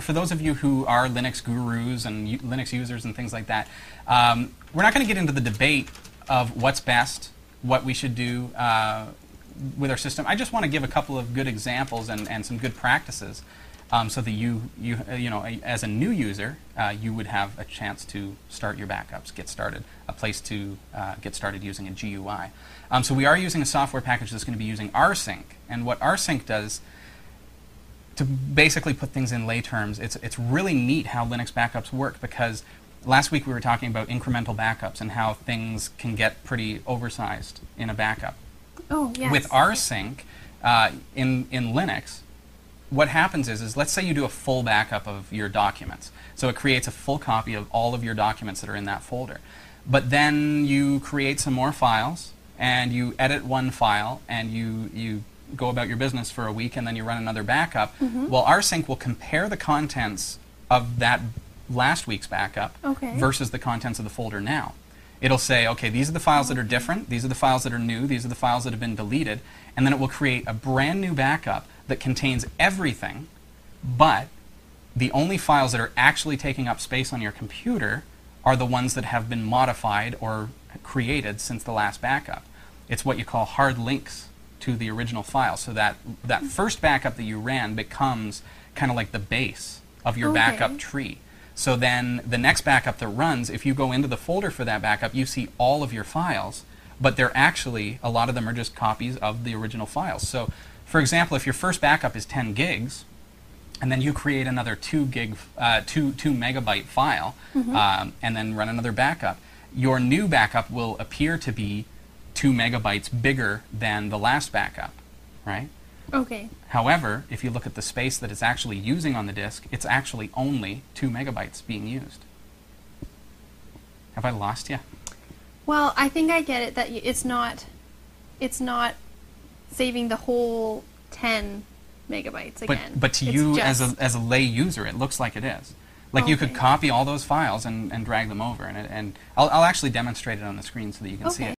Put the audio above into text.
For those of you who are Linux gurus and Linux users and things like that, um, we're not going to get into the debate of what's best, what we should do uh, with our system. I just want to give a couple of good examples and, and some good practices um, so that you, you, uh, you know, as a new user, uh, you would have a chance to start your backups, get started, a place to uh, get started using a GUI. Um, so we are using a software package that's going to be using rsync. And what rsync does to basically put things in lay terms, it's, it's really neat how Linux backups work because last week we were talking about incremental backups and how things can get pretty oversized in a backup. Oh, yes. With rsync uh, in, in Linux, what happens is, is let's say you do a full backup of your documents. So it creates a full copy of all of your documents that are in that folder. But then you create some more files and you edit one file and you, you go about your business for a week and then you run another backup. Mm-hmm. Well, rsync will compare the contents of that last week's backup Okay. versus the contents of the folder now. It'll say, okay, these are the files that are different, these are the files that are new, these are the files that have been deleted, and then it will create a brand new backup that contains everything, but the only files that are actually taking up space on your computer are the ones that have been modified or created since the last backup. It's what you call hard links to the original file, so that that first backup that you ran becomes kind of like the base of your Okay. backup tree. So then the next backup that runs, if you go into the folder for that backup, you see all of your files, but they're actually, a lot of them are just copies of the original files. So, for example, if your first backup is 10 gigs, and then you create another 2 gig, uh, 2, 2 megabyte file, um, and then run another backup, your new backup will appear to be 2 megabytes bigger than the last backup, right? Okay. However, if you look at the space that it's actually using on the disk, it's actually only 2 megabytes being used. Have I lost you? Well, I think I get it that it's not, it's not saving the whole ten megabytes But, again. but to It's you as a, as a lay user, it looks like it is. Like you could copy all those files and, and drag them over. And, it, and I'll, I'll actually demonstrate it on the screen so that you can see it.